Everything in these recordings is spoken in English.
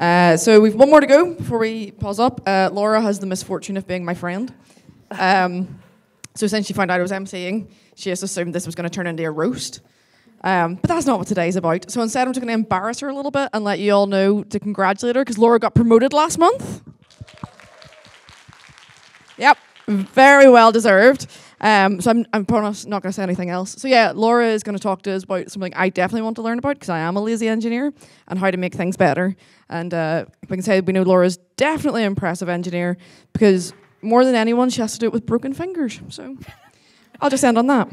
Uh, so we've one more to go before we pause up. Uh, Laura has the misfortune of being my friend. Um, so since she found out I was emceeing, she just assumed this was going to turn into a roast. Um, but that's not what today's about. So instead, I'm just going to embarrass her a little bit and let you all know to congratulate her because Laura got promoted last month. Yep, very well deserved. Um, so I'm, I'm promise not going to say anything else. So yeah, Laura is going to talk to us about something I definitely want to learn about because I am a lazy engineer and how to make things better. And uh, we can say we know Laura's definitely an impressive engineer because more than anyone, she has to do it with broken fingers. So I'll just end on that.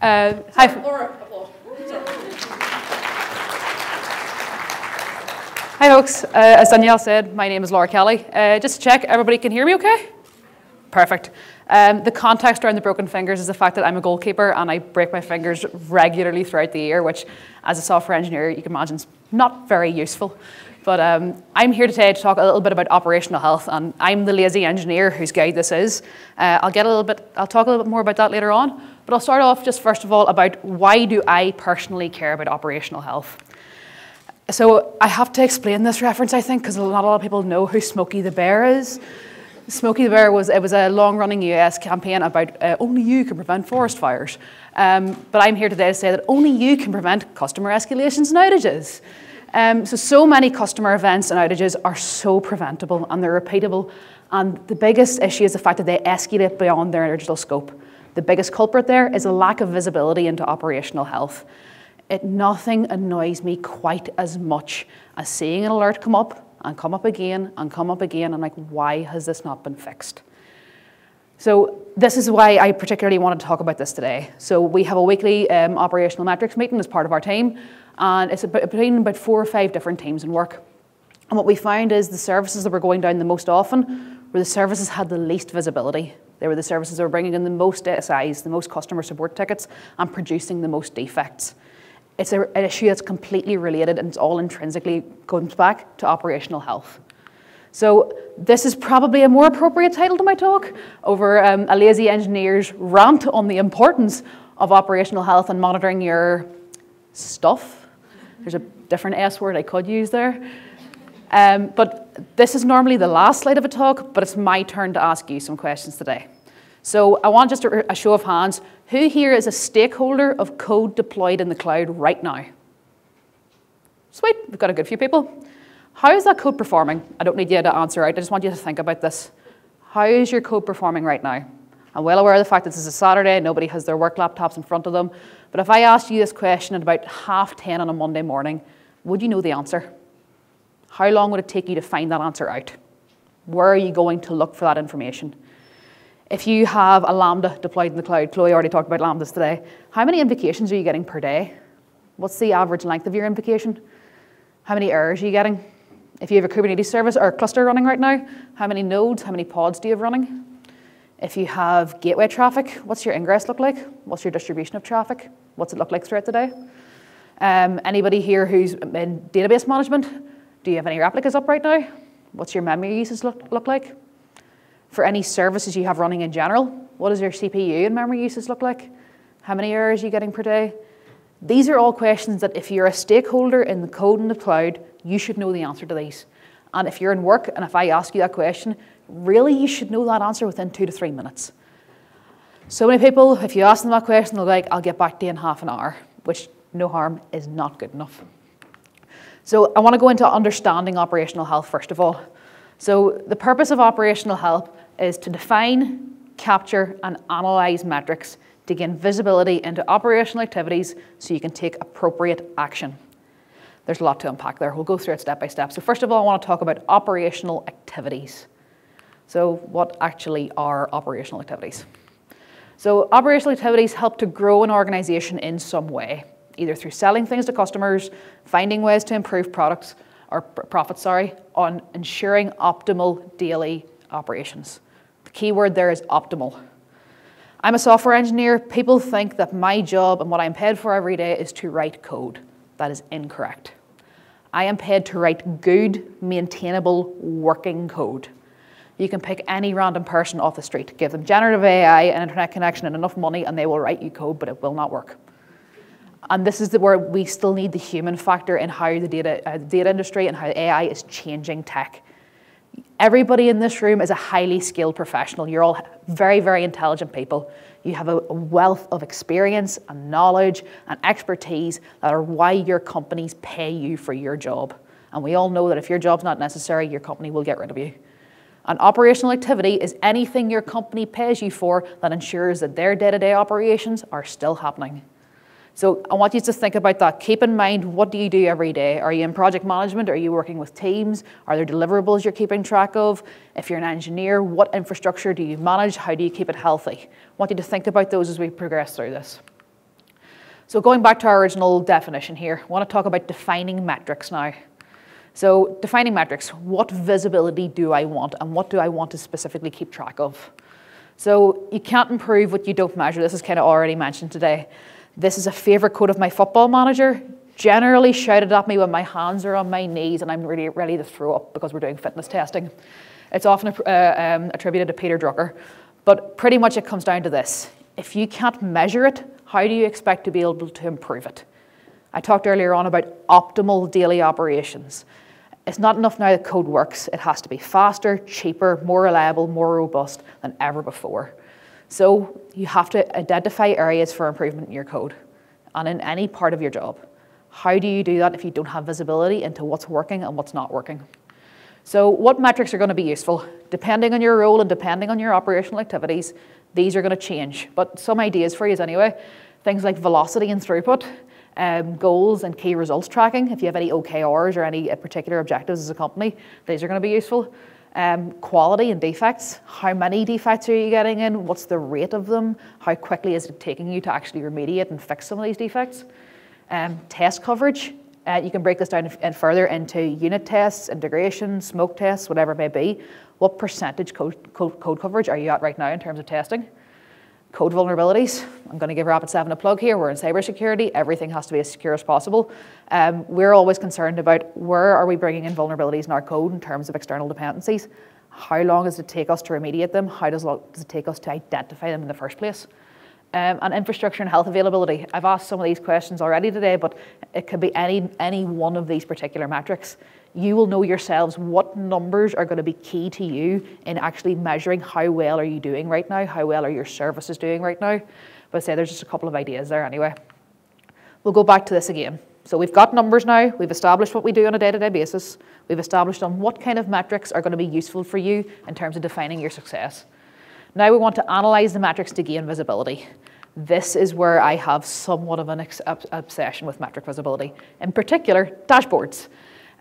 Uh, hi, Laura, hi, folks. Uh, as Danielle said, my name is Laura Kelly. Uh, just to check, everybody can hear me okay? Perfect. Um, the context around the broken fingers is the fact that I'm a goalkeeper and I break my fingers regularly throughout the year, which, as a software engineer, you can imagine is not very useful. But um, I'm here today to talk a little bit about operational health, and I'm the lazy engineer whose guide this is. Uh, I'll get a little bit. I'll talk a little bit more about that later on. But I'll start off just first of all about why do I personally care about operational health. So I have to explain this reference, I think, because not a lot of people know who Smokey the Bear is. Smokey the Bear was it was a long-running US campaign about uh, only you can prevent forest fires. Um, but I'm here today to say that only you can prevent customer escalations and outages. Um, so, so many customer events and outages are so preventable and they're repeatable. And the biggest issue is the fact that they escalate beyond their original scope. The biggest culprit there is a lack of visibility into operational health. It nothing annoys me quite as much as seeing an alert come up and come up again and come up again. I'm like, why has this not been fixed? So this is why I particularly wanted to talk about this today. So we have a weekly um, operational metrics meeting as part of our team, and it's between about four or five different teams in work. And what we found is the services that were going down the most often were the services had the least visibility. They were the services that were bringing in the most SIs, the most customer support tickets, and producing the most defects. It's a, an issue that's completely related and it's all intrinsically comes back to operational health. So this is probably a more appropriate title to my talk over um, a lazy engineer's rant on the importance of operational health and monitoring your stuff. There's a different S word I could use there. Um, but this is normally the last slide of a talk, but it's my turn to ask you some questions today. So I want just a, a show of hands. Who here is a stakeholder of code deployed in the cloud right now? Sweet, we've got a good few people. How is that code performing? I don't need you to answer out, I just want you to think about this. How is your code performing right now? I'm well aware of the fact that this is a Saturday, nobody has their work laptops in front of them, but if I asked you this question at about half 10 on a Monday morning, would you know the answer? How long would it take you to find that answer out? Where are you going to look for that information? If you have a Lambda deployed in the cloud, Chloe already talked about Lambdas today, how many invocations are you getting per day? What's the average length of your invocation? How many errors are you getting? If you have a Kubernetes service or cluster running right now, how many nodes, how many pods do you have running? If you have gateway traffic, what's your ingress look like? What's your distribution of traffic? What's it look like throughout the day? Um, anybody here who's in database management, do you have any replicas up right now? What's your memory usage look, look like? For any services you have running in general, what does your CPU and memory usage look like? How many errors are you getting per day? These are all questions that if you're a stakeholder in the code in the cloud, you should know the answer to these. And if you're in work and if I ask you that question, really you should know that answer within two to three minutes. So many people, if you ask them that question, they're like, I'll get back to you in half an hour, which no harm is not good enough. So I want to go into understanding operational health first of all. So the purpose of operational help is to define, capture, and analyze metrics to gain visibility into operational activities so you can take appropriate action. There's a lot to unpack there. We'll go through it step by step. So first of all, I want to talk about operational activities. So what actually are operational activities? So operational activities help to grow an organization in some way, either through selling things to customers, finding ways to improve products or profit, sorry, on ensuring optimal daily operations. The key word there is optimal. I'm a software engineer. People think that my job and what I'm paid for every day is to write code. That is incorrect. I am paid to write good, maintainable, working code. You can pick any random person off the street, give them generative AI, an internet connection, and enough money, and they will write you code, but it will not work. And this is where we still need the human factor in how the data, uh, data industry and how AI is changing tech. Everybody in this room is a highly skilled professional. You're all very, very intelligent people. You have a wealth of experience and knowledge and expertise that are why your companies pay you for your job. And we all know that if your job's not necessary, your company will get rid of you. And operational activity is anything your company pays you for that ensures that their day to day operations are still happening. So I want you to think about that. Keep in mind what do you do every day? Are you in project management? Are you working with teams? Are there deliverables you're keeping track of? If you're an engineer, what infrastructure do you manage? How do you keep it healthy? I want you to think about those as we progress through this. So going back to our original definition here, I want to talk about defining metrics now. So defining metrics, what visibility do I want and what do I want to specifically keep track of? So you can't improve what you don't measure. This is kind of already mentioned today. This is a favourite quote of my football manager, generally shouted at me when my hands are on my knees and I'm really ready to throw up because we're doing fitness testing. It's often uh, um, attributed to Peter Drucker, but pretty much it comes down to this. If you can't measure it, how do you expect to be able to improve it? I talked earlier on about optimal daily operations. It's not enough now that code works. It has to be faster, cheaper, more reliable, more robust than ever before. So you have to identify areas for improvement in your code and in any part of your job. How do you do that if you don't have visibility into what's working and what's not working? So what metrics are going to be useful? Depending on your role and depending on your operational activities, these are going to change. But some ideas for you anyway. Things like velocity and throughput, um, goals and key results tracking. If you have any OKRs or any particular objectives as a company, these are going to be useful. Um, quality and defects. How many defects are you getting in? What's the rate of them? How quickly is it taking you to actually remediate and fix some of these defects? Um, test coverage. Uh, you can break this down in further into unit tests, integration, smoke tests, whatever it may be. What percentage code, code, code coverage are you at right now in terms of testing? Code vulnerabilities. I'm going to give Rapid7 a plug here. We're in cybersecurity. Everything has to be as secure as possible. Um, we're always concerned about where are we bringing in vulnerabilities in our code in terms of external dependencies. How long does it take us to remediate them? How does, does it take us to identify them in the first place? Um, and infrastructure and health availability. I've asked some of these questions already today, but it could be any, any one of these particular metrics you will know yourselves what numbers are going to be key to you in actually measuring how well are you doing right now, how well are your services doing right now. But say there's just a couple of ideas there anyway. We'll go back to this again. So we've got numbers now, we've established what we do on a day-to-day basis, we've established on what kind of metrics are going to be useful for you in terms of defining your success. Now we want to analyze the metrics to gain visibility. This is where I have somewhat of an obsession with metric visibility, in particular dashboards.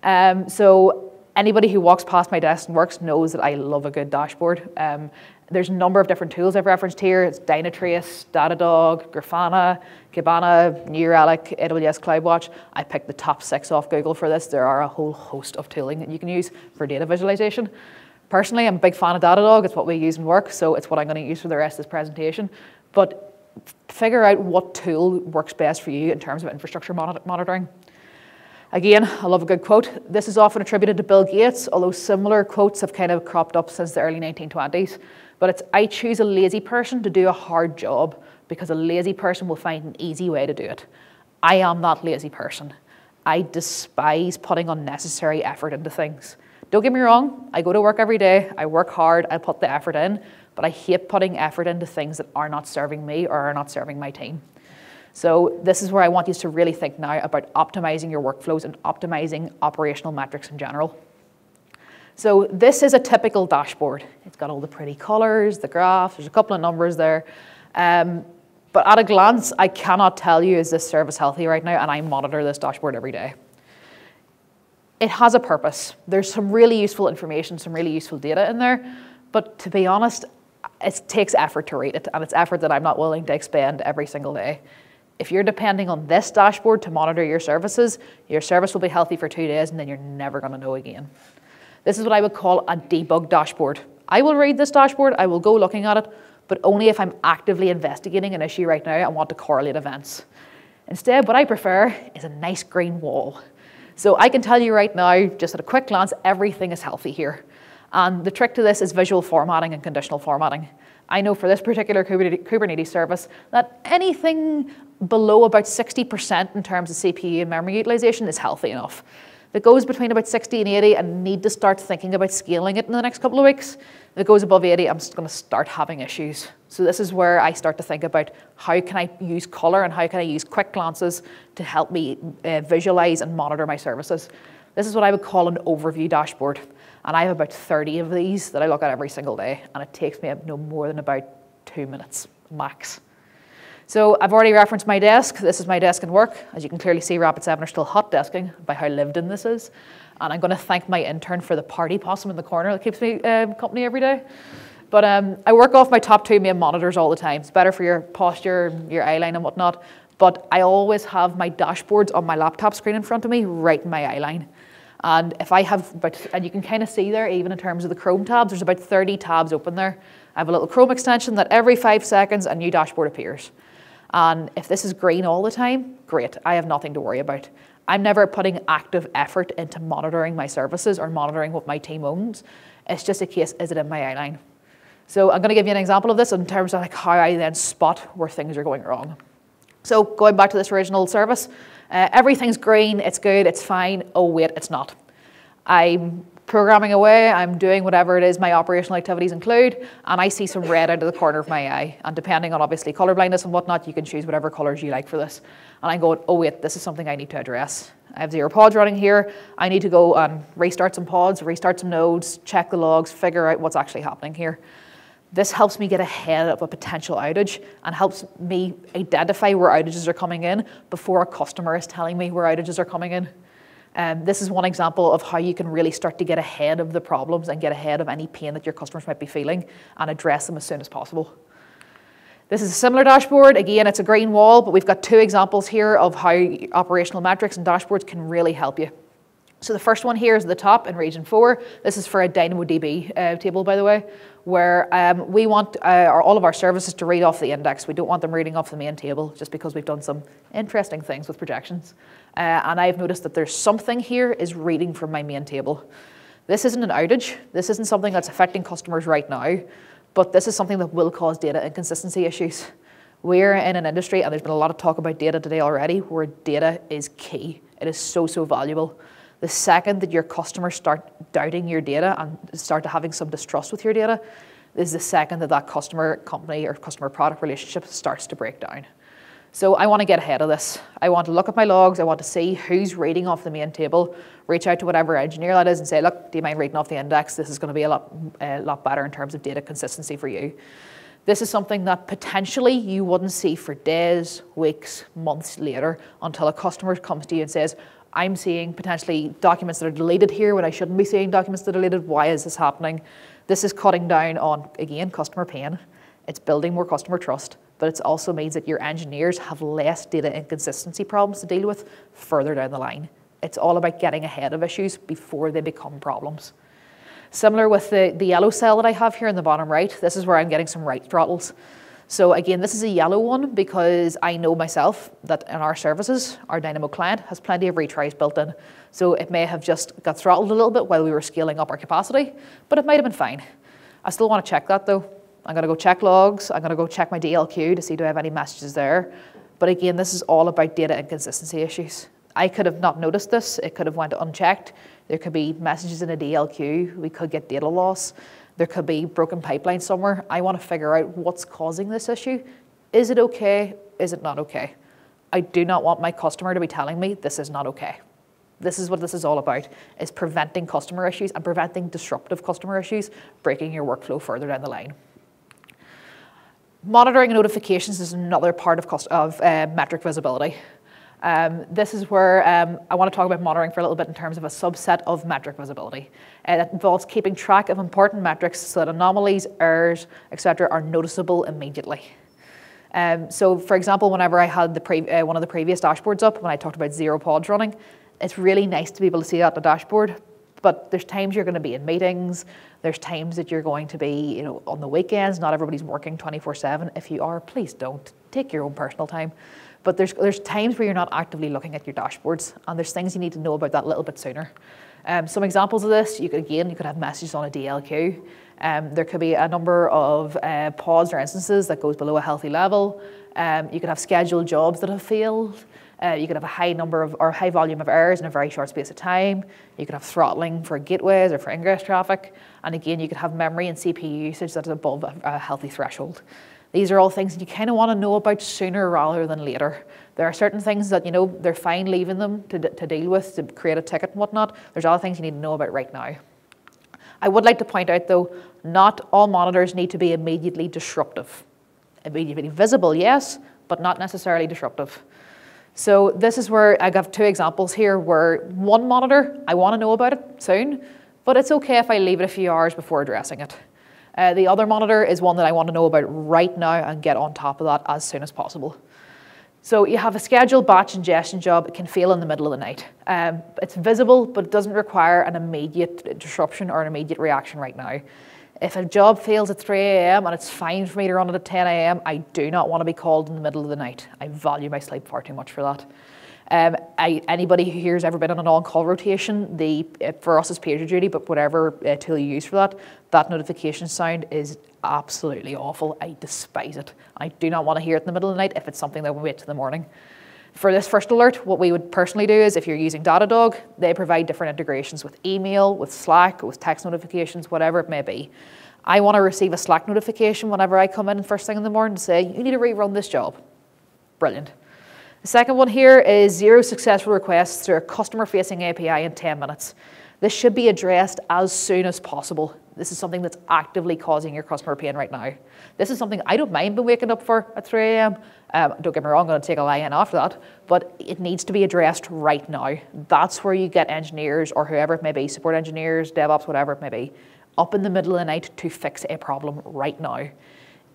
Um, so anybody who walks past my desk and works knows that I love a good dashboard. Um, there's a number of different tools I've referenced here. It's Dynatrace, Datadog, Grafana, Kibana, New Relic, AWS CloudWatch. I picked the top six off Google for this. There are a whole host of tooling that you can use for data visualization. Personally, I'm a big fan of Datadog. It's what we use in work, so it's what I'm going to use for the rest of this presentation. But figure out what tool works best for you in terms of infrastructure monitoring. Again, I love a good quote. This is often attributed to Bill Gates, although similar quotes have kind of cropped up since the early 1920s. But it's I choose a lazy person to do a hard job because a lazy person will find an easy way to do it. I am that lazy person. I despise putting unnecessary effort into things. Don't get me wrong, I go to work every day, I work hard, I put the effort in, but I hate putting effort into things that are not serving me or are not serving my team. So this is where I want you to really think now about optimizing your workflows and optimizing operational metrics in general. So this is a typical dashboard. It's got all the pretty colors, the graphs, there's a couple of numbers there. Um, but at a glance, I cannot tell you is this service healthy right now, and I monitor this dashboard every day. It has a purpose. There's some really useful information, some really useful data in there, but to be honest, it takes effort to read it, and it's effort that I'm not willing to expend every single day. If you're depending on this dashboard to monitor your services, your service will be healthy for two days and then you're never going to know again. This is what I would call a debug dashboard. I will read this dashboard, I will go looking at it, but only if I'm actively investigating an issue right now and want to correlate events. Instead, what I prefer is a nice green wall. So I can tell you right now, just at a quick glance, everything is healthy here. And the trick to this is visual formatting and conditional formatting. I know for this particular Kubernetes service that anything below about 60% in terms of CPU and memory utilization is healthy enough. If it goes between about 60 and 80, I need to start thinking about scaling it in the next couple of weeks. If it goes above 80, I'm just going to start having issues. So this is where I start to think about how can I use color and how can I use quick glances to help me uh, visualize and monitor my services. This is what I would call an overview dashboard. And I have about 30 of these that I look at every single day, and it takes me no more than about two minutes max. So I've already referenced my desk. This is my desk and work. As you can clearly see, Rapid7 are still hot desking by how lived in this is. And I'm going to thank my intern for the party possum in the corner that keeps me um, company every day. But um, I work off my top two main monitors all the time. It's better for your posture, your eye line and whatnot. But I always have my dashboards on my laptop screen in front of me, right in my eye line. And if I have about, and you can kind of see there, even in terms of the Chrome tabs, there's about 30 tabs open there. I have a little Chrome extension that every five seconds a new dashboard appears. And if this is green all the time, great, I have nothing to worry about. I'm never putting active effort into monitoring my services or monitoring what my team owns. It's just a case, is it in my eye line? So I'm going to give you an example of this in terms of like how I then spot where things are going wrong. So going back to this original service, uh, everything's green, it's good, it's fine. Oh wait, it's not. I'm programming away, I'm doing whatever it is my operational activities include, and I see some red out of the corner of my eye. And depending on obviously color blindness and whatnot, you can choose whatever colors you like for this. And I'm going, oh wait, this is something I need to address. I have zero pods running here. I need to go and restart some pods, restart some nodes, check the logs, figure out what's actually happening here. This helps me get ahead of a potential outage and helps me identify where outages are coming in before a customer is telling me where outages are coming in. Um, this is one example of how you can really start to get ahead of the problems and get ahead of any pain that your customers might be feeling and address them as soon as possible. This is a similar dashboard. Again, it's a green wall, but we've got two examples here of how operational metrics and dashboards can really help you. So the first one here is at the top in region four. This is for a DynamoDB uh, table, by the way, where um, we want uh, all of our services to read off the index. We don't want them reading off the main table just because we've done some interesting things with projections. Uh, and I've noticed that there's something here is reading from my main table. This isn't an outage. This isn't something that's affecting customers right now, but this is something that will cause data inconsistency issues. We're in an industry, and there's been a lot of talk about data today already, where data is key. It is so, so valuable. The second that your customers start doubting your data and start having some distrust with your data, is the second that that customer company or customer product relationship starts to break down. So I want to get ahead of this. I want to look at my logs. I want to see who's reading off the main table, reach out to whatever engineer that is and say, look, do you mind reading off the index? This is going to be a lot, a lot better in terms of data consistency for you. This is something that potentially you wouldn't see for days, weeks, months later until a customer comes to you and says, I'm seeing potentially documents that are deleted here when I shouldn't be seeing documents that are deleted. Why is this happening? This is cutting down on, again, customer pain. It's building more customer trust, but it also means that your engineers have less data inconsistency problems to deal with further down the line. It's all about getting ahead of issues before they become problems. Similar with the, the yellow cell that I have here in the bottom right, this is where I'm getting some write throttles. So again, this is a yellow one because I know myself that in our services, our Dynamo client has plenty of retries built in. So it may have just got throttled a little bit while we were scaling up our capacity, but it might have been fine. I still want to check that though. I'm going to go check logs. I'm going to go check my DLQ to see do I have any messages there. But again, this is all about data inconsistency issues. I could have not noticed this. It could have went unchecked. There could be messages in a DLQ. We could get data loss. There could be broken pipeline somewhere. I want to figure out what's causing this issue. Is it okay? Is it not okay? I do not want my customer to be telling me this is not okay. This is what this is all about, is preventing customer issues and preventing disruptive customer issues, breaking your workflow further down the line. Monitoring notifications is another part of, cost, of uh, metric visibility. Um, this is where um, I want to talk about monitoring for a little bit in terms of a subset of metric visibility. Uh, that involves keeping track of important metrics so that anomalies, errors, etc., are noticeable immediately. Um, so, for example, whenever I had the uh, one of the previous dashboards up, when I talked about zero pods running, it's really nice to be able to see that on the dashboard. But there's times you're going to be in meetings. There's times that you're going to be, you know, on the weekends. Not everybody's working 24/7. If you are, please don't take your own personal time. But there's, there's times where you're not actively looking at your dashboards, and there's things you need to know about that a little bit sooner. Um, some examples of this, you could again, you could have messages on a DLQ. Um, there could be a number of uh, pods or instances that goes below a healthy level. Um, you could have scheduled jobs that have failed. Uh, you could have a high number of or high volume of errors in a very short space of time. You could have throttling for gateways or for ingress traffic. And again, you could have memory and CPU usage that is above a, a healthy threshold. These are all things that you kind of want to know about sooner rather than later. There are certain things that, you know, they're fine leaving them to, to deal with, to create a ticket and whatnot. There's other things you need to know about right now. I would like to point out, though, not all monitors need to be immediately disruptive. Immediately visible, yes, but not necessarily disruptive. So this is where I have two examples here where one monitor, I want to know about it soon, but it's okay if I leave it a few hours before addressing it. Uh, the other monitor is one that I want to know about right now and get on top of that as soon as possible. So you have a scheduled batch ingestion job, it can fail in the middle of the night. Um, it's visible, but it doesn't require an immediate disruption or an immediate reaction right now. If a job fails at 3 a.m. and it's fine for me to run it at 10 a.m., I do not want to be called in the middle of the night. I value my sleep far too much for that. Um, I, anybody who here's ever been on an on-call rotation, the for us it's PagerDuty, but whatever uh, tool you use for that, that notification sound is absolutely awful. I despise it. I do not want to hear it in the middle of the night if it's something that will wait to the morning. For this first alert, what we would personally do is if you're using Datadog, they provide different integrations with email, with Slack, with text notifications, whatever it may be. I want to receive a Slack notification whenever I come in first thing in the morning to say, you need to rerun this job. Brilliant. The second one here is zero successful requests through a customer facing API in 10 minutes. This should be addressed as soon as possible. This is something that's actively causing your customer pain right now. This is something I don't mind being waking up for at 3 a.m. Um, don't get me wrong, I'm going to take a lie in after that, but it needs to be addressed right now. That's where you get engineers or whoever it may be, support engineers, DevOps, whatever it may be, up in the middle of the night to fix a problem right now.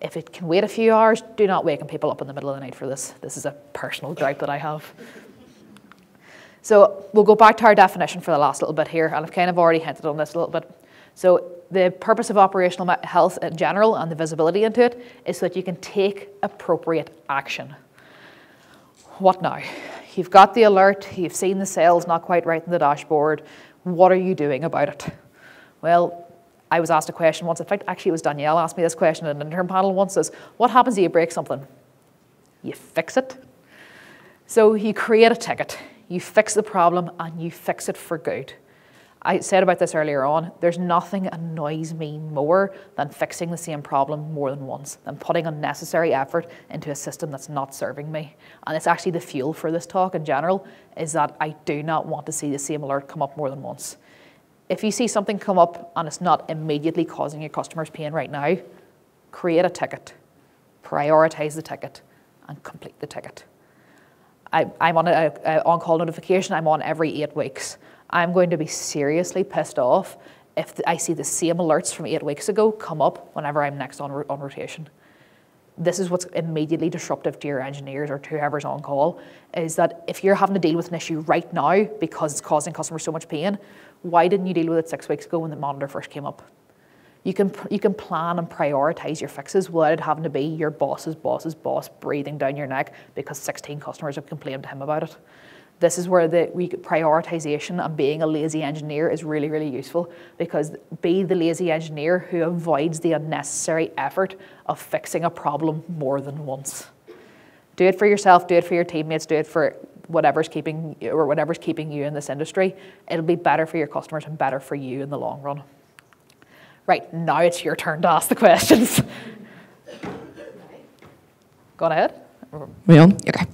If it can wait a few hours, do not waken people up in the middle of the night for this. This is a personal gripe that I have. So we'll go back to our definition for the last little bit here, and I've kind of already hinted on this a little bit. So the purpose of operational health in general and the visibility into it is so that you can take appropriate action. What now? You've got the alert, you've seen the cells not quite right in the dashboard. What are you doing about it? Well, I was asked a question once. In fact, actually, it was Danielle asked me this question in an intern panel once. Is what happens if you break something? You fix it. So you create a ticket, you fix the problem, and you fix it for good. I said about this earlier on, there's nothing annoys me more than fixing the same problem more than once, than putting unnecessary effort into a system that's not serving me. And it's actually the fuel for this talk in general, is that I do not want to see the same alert come up more than once. If you see something come up and it's not immediately causing your customers pain right now, create a ticket, prioritize the ticket, and complete the ticket. I, am on an on-call notification, I'm on every eight weeks. I'm going to be seriously pissed off if I see the same alerts from eight weeks ago come up whenever I'm next on, on rotation. This is what's immediately disruptive to your engineers or to whoever's on call, is that if you're having to deal with an issue right now because it's causing customers so much pain, why didn't you deal with it six weeks ago when the monitor first came up? You can, you can plan and prioritize your fixes without it having to be your boss's boss's boss breathing down your neck because 16 customers have complained to him about it this is where the we, prioritization and being a lazy engineer is really, really useful because be the lazy engineer who avoids the unnecessary effort of fixing a problem more than once. Do it for yourself, do it for your teammates, do it for whatever's keeping or whatever's keeping you in this industry. It'll be better for your customers and better for you in the long run. Right, now it's your turn to ask the questions. Go ahead. We on? Okay.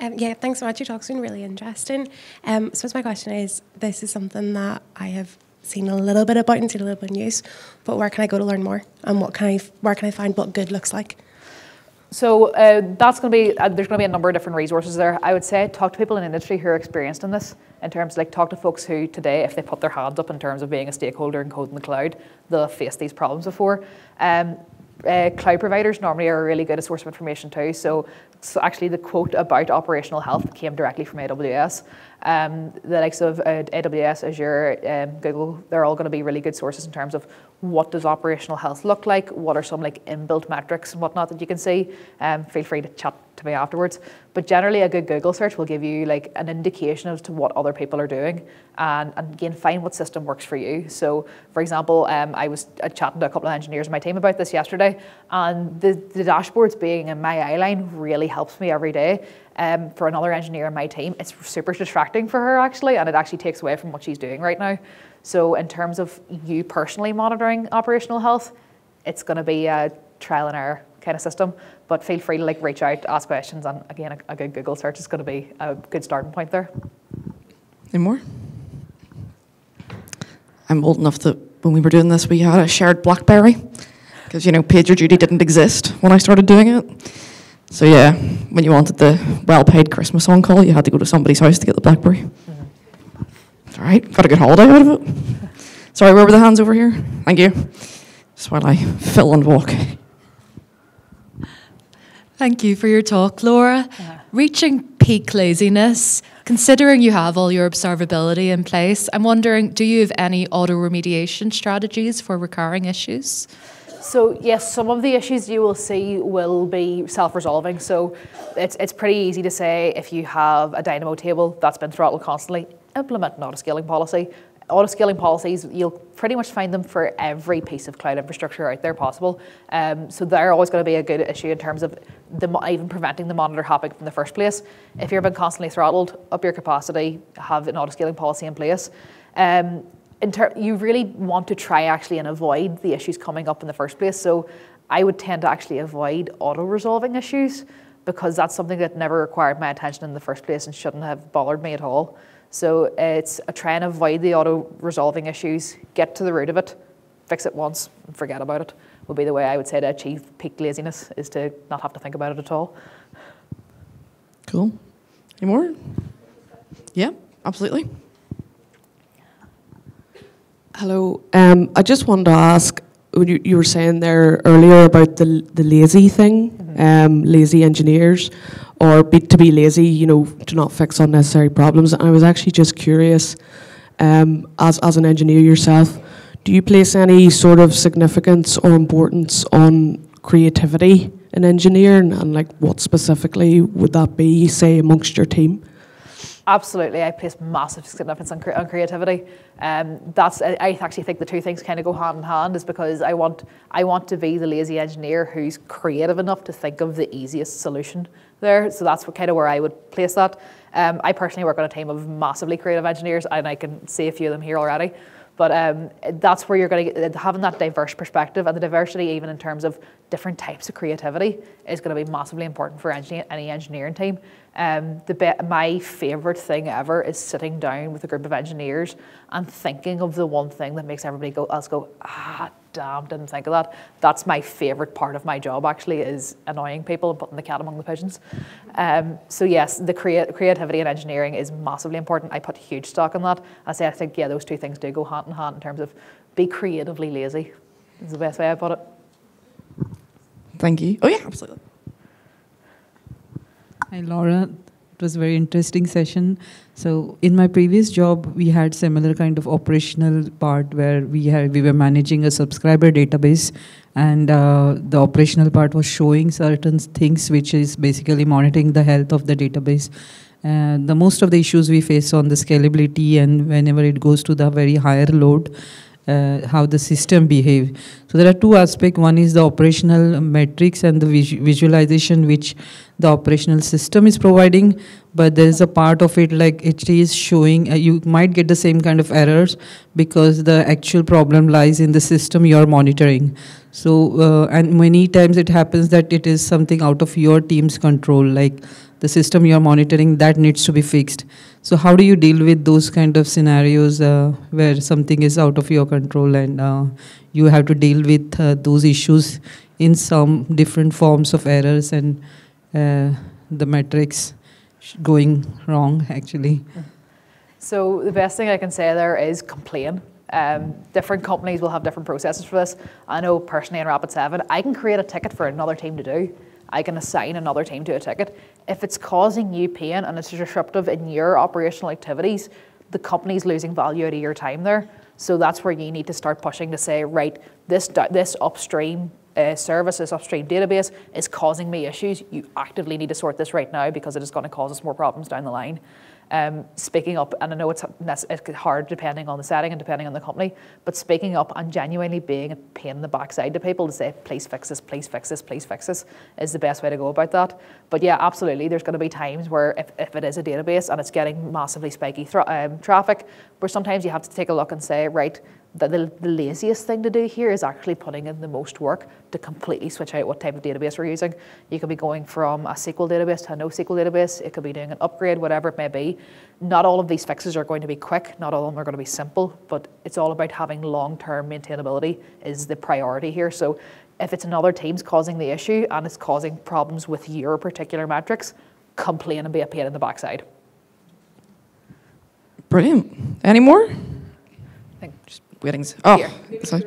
Um, yeah, thanks so much. Your talk's been really interesting. Um, I suppose my question is, this is something that I have seen a little bit about and seen a little bit in use, but where can I go to learn more? And what can I, where can I find what good looks like? So uh, that's going to be, uh, there's going to be a number of different resources there. I would say talk to people in industry who are experienced in this, in terms of like talk to folks who today, if they put their hands up in terms of being a stakeholder in code in the cloud, they'll faced these problems before. Um, uh, cloud providers normally are a really good source of information too. So so actually the quote about operational health came directly from AWS. Um, the likes of uh, AWS, Azure, um, Google, they're all going to be really good sources in terms of what does operational health look like, what are some like inbuilt metrics and whatnot that you can see. Um, feel free to chat to me afterwards. But generally, a good Google search will give you like an indication as to what other people are doing, and, and again find what system works for you. So, for example, um, I was uh, chatting to a couple of engineers in my team about this yesterday, and the, the dashboards being in my eye line really helps me every day. Um, for another engineer in my team, it's super distracting for her actually, and it actually takes away from what she's doing right now. So, in terms of you personally monitoring operational health, it's going to be a trial and error kind of system. But feel free to like reach out, ask questions, and again, a, a good Google search is going to be a good starting point there. Any more? I'm old enough that when we were doing this, we had a shared BlackBerry because you know PagerDuty didn't exist when I started doing it. So yeah, when you wanted the well-paid Christmas on call, you had to go to somebody's house to get the BlackBerry. Mm-hmm. All right, got a good holiday out of it. Sorry, where were the hands over here? Thank you. Just while I fill and walk. Thank you for your talk, Laura. Yeah. Reaching peak laziness, considering you have all your observability in place, I'm wondering do you have any auto remediation strategies for recurring issues? So yes, some of the issues you will see will be self-resolving. So it's, it's pretty easy to say if you have a Dynamo table that's been throttled constantly, implement an auto-scaling policy auto-scaling policies, you'll pretty much find them for every piece of cloud infrastructure out there possible. Um, so they're always going to be a good issue in terms of the, even preventing the monitor hopping from the first place. If you're being constantly throttled, up your capacity, have an auto-scaling policy in place. Um, you really want to try actually and avoid the issues coming up in the first place. So I would tend to actually avoid auto-resolving issues because that's something that never required my attention in the first place and shouldn't have bothered me at all. So it's a try and avoid the auto resolving issues, get to the root of it, fix it once, and forget about it. Would be the way I would say to achieve peak laziness is to not have to think about it at all. Cool. Any more? Yeah, absolutely. Hello. Um, I just wanted to ask you, you were saying there earlier about the the lazy thing, mm-hmm. um, lazy engineers or be, to be lazy, you know, to not fix unnecessary problems. And I was actually just curious, um, as, as an engineer yourself, do you place any sort of significance or importance on creativity in engineering and like what specifically would that be, say, amongst your team? Absolutely, I place massive significance on, on creativity. Um, that's I, actually think the two things kind of go hand in hand, is because I want I want to be the lazy engineer who's creative enough to think of the easiest solution there. So that's what, kind of where I would place that. Um, I personally work on a team of massively creative engineers, and I can see a few of them here already. But um, that's where you're going to get, having that diverse perspective, and the diversity, even in terms of different types of creativity, is going to be massively important for any engineering team. Um, the my favourite thing ever is sitting down with a group of engineers and thinking of the one thing that makes everybody go, else go, ah, damn, didn't think of that. That's my favourite part of my job, actually, is annoying people and putting the cat among the pigeons. Um, so yes, the crea- creativity and engineering is massively important. I put huge stock in that. I say I think, yeah, those two things do go hand in hand in terms of be creatively lazy is the best way I put it. Thank you. Oh yeah, absolutely. Hi, Laura. It was a very interesting session. So in my previous job, we had similar kind of operational part where we had we were managing a subscriber database, and uh, the operational part was showing certain things, which is basically monitoring the health of the database. Uh, the most of the issues we face on the scalability and whenever it goes to the very higher load, uh, how the system behave. So there are two aspects. One is the operational metrics and the vis visualization which the operational system is providing, but there is a part of it like it is showing uh, you might get the same kind of errors because the actual problem lies in the system you are monitoring. So uh, and many times it happens that it is something out of your team's control, like the system you are monitoring that needs to be fixed. So how do you deal with those kind of scenarios uh, where something is out of your control and uh, you have to deal with uh, those issues in some different forms of errors and uh, the metrics going wrong actually? So the best thing I can say there is complain. Um, different companies will have different processes for this. I know personally in Rapid7, I can create a ticket for another team to do I can assign another team to a ticket. If it's causing you pain and it's disruptive in your operational activities, the company's losing value out of your time there. So that's where you need to start pushing to say, right, this this upstream uh, service, this upstream database is causing me issues. You actively need to sort this right now because it is going to cause us more problems down the line um, speaking up, and I know it's, hard depending on the setting and depending on the company, but speaking up and genuinely being a pain in the backside to people to say, please fix this, please fix this, please fix this, is the best way to go about that. But yeah, absolutely, there's going to be times where if, if it is a database and it's getting massively spiky um, traffic, where sometimes you have to take a look and say, right, the, the, the, laziest thing to do here is actually putting in the most work to completely switch out what type of database we're using. You could be going from a SQL database to a NoSQL database. It could be doing an upgrade, whatever it may be. Not all of these fixes are going to be quick. Not all of them are going to be simple, but it's all about having long-term maintainability is the priority here. So if it's another team's causing the issue and it's causing problems with your particular metrics, complain and be a pain in the backside. Brilliant. Any more? Weddings. Oh, sorry.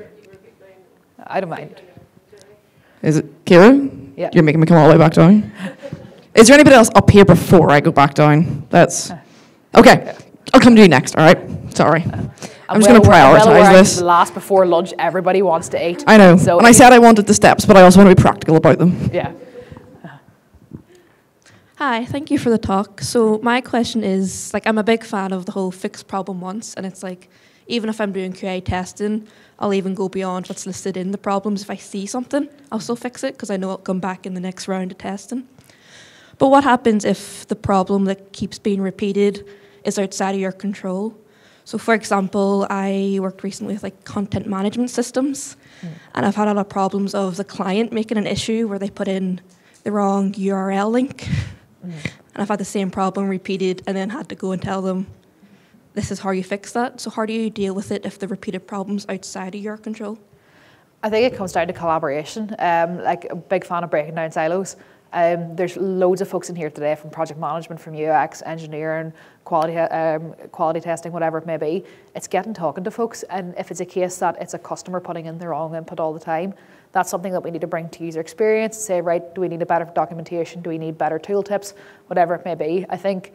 I don't mind. Is it Kira? Yeah. You're making me come all the way back down. Is there anybody else up here before I go back down? That's okay. I'll come to you next. All right. Sorry. Uh, I'm, I'm just going to prioritize well this. Last before lunch, everybody wants to eat. I know. So and I said I wanted the steps, but I also want to be practical about them. Yeah. Hi, thank you for the talk. So my question is, like, I'm a big fan of the whole fix problem once, and it's like even if I'm doing QA testing, I'll even go beyond what's listed in the problems. If I see something, I'll still fix it because I know it'll come back in the next round of testing. But what happens if the problem that keeps being repeated is outside of your control? So, for example, I worked recently with like content management systems, mm. and I've had a lot of problems of the client making an issue where they put in the wrong URL link, mm. and I've had the same problem repeated, and then had to go and tell them this is how you fix that. So how do you deal with it if the repeated problems outside of your control? I think it comes down to collaboration. Um, like a big fan of breaking down silos. Um, there's loads of folks in here today from project management, from UX, engineering, quality, um, quality testing, whatever it may be. It's getting talking to folks, and if it's a case that it's a customer putting in the wrong input all the time, that's something that we need to bring to user experience. Say, right, do we need a better documentation? Do we need better tool tips? Whatever it may be. I think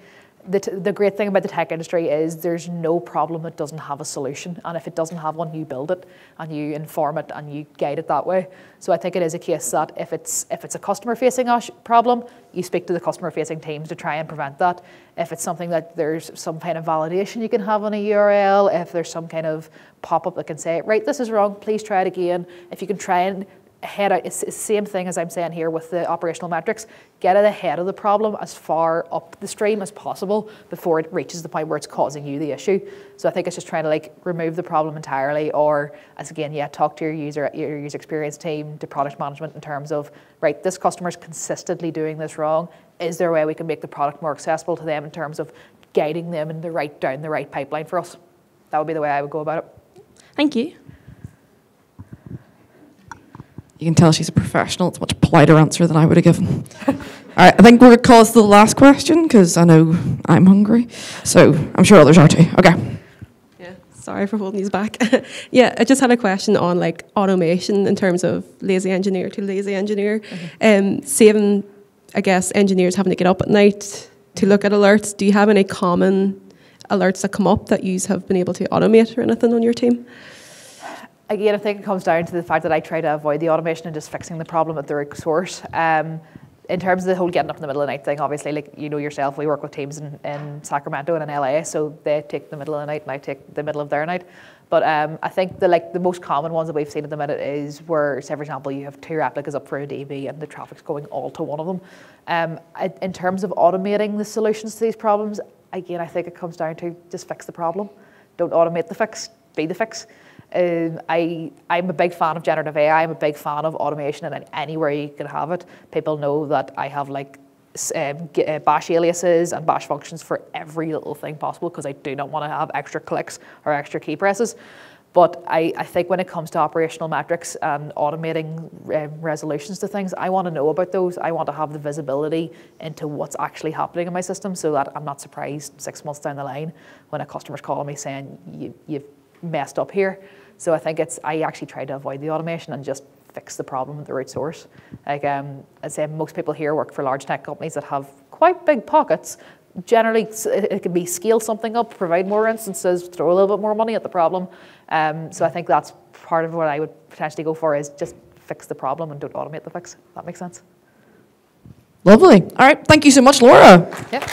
the, the great thing about the tech industry is there's no problem that doesn't have a solution. And if it doesn't have one, you build it and you inform it and you guide it that way. So I think it is a case that if it's if it's a customer facing problem, you speak to the customer facing teams to try and prevent that. If it's something that there's some kind of validation you can have on a URL, if there's some kind of pop up that can say, right, this is wrong, please try it again. If you can try and head it's the same thing as I'm saying here with the operational metrics, get it ahead of the problem as far up the stream as possible before it reaches the point where it's causing you the issue. So I think it's just trying to like remove the problem entirely or as again, yeah, talk to your user, your user experience team, to product management in terms of, right, this customer's consistently doing this wrong. Is there a way we can make the product more accessible to them in terms of guiding them in the right, down the right pipeline for us? That would be the way I would go about it. Thank you. You can tell she's a professional. It's a much politer answer than I would have given. All right, I think we're going to the last question because I know I'm hungry. So I'm sure others are too. Okay. Yeah, sorry for holding these back. yeah, I just had a question on like automation in terms of lazy engineer to lazy engineer. Mm-hmm. Um, saving, I guess, engineers having to get up at night to look at alerts. Do you have any common alerts that come up that you have been able to automate or anything on your team? Again, I think it comes down to the fact that I try to avoid the automation and just fixing the problem at the root source. Um, in terms of the whole getting up in the middle of the night thing, obviously, like you know yourself, we work with teams in, in Sacramento and in LA, so they take the middle of the night and I take the middle of their night. But um, I think the like the most common ones that we've seen at the minute is where, say for example, you have two replicas up for a DB and the traffic's going all to one of them. Um, in terms of automating the solutions to these problems, again, I think it comes down to just fix the problem. Don't automate the fix, be the fix. Um, I, I'm a big fan of generative AI. I'm a big fan of automation and anywhere you can have it. People know that I have like um, uh, bash aliases and bash functions for every little thing possible because I do not want to have extra clicks or extra key presses. But I, I think when it comes to operational metrics and automating um, resolutions to things, I want to know about those. I want to have the visibility into what's actually happening in my system so that I'm not surprised six months down the line when a customer's calling me saying, you, you've messed up here. So I think it's, I actually try to avoid the automation and just fix the problem at the root source. Like um, I'd say most people here work for large tech companies that have quite big pockets. Generally, it can be scale something up, provide more instances, throw a little bit more money at the problem. Um, so I think that's part of what I would potentially go for is just fix the problem and don't automate the fix. That makes sense. Lovely. All right. Thank you so much, Laura. Yep.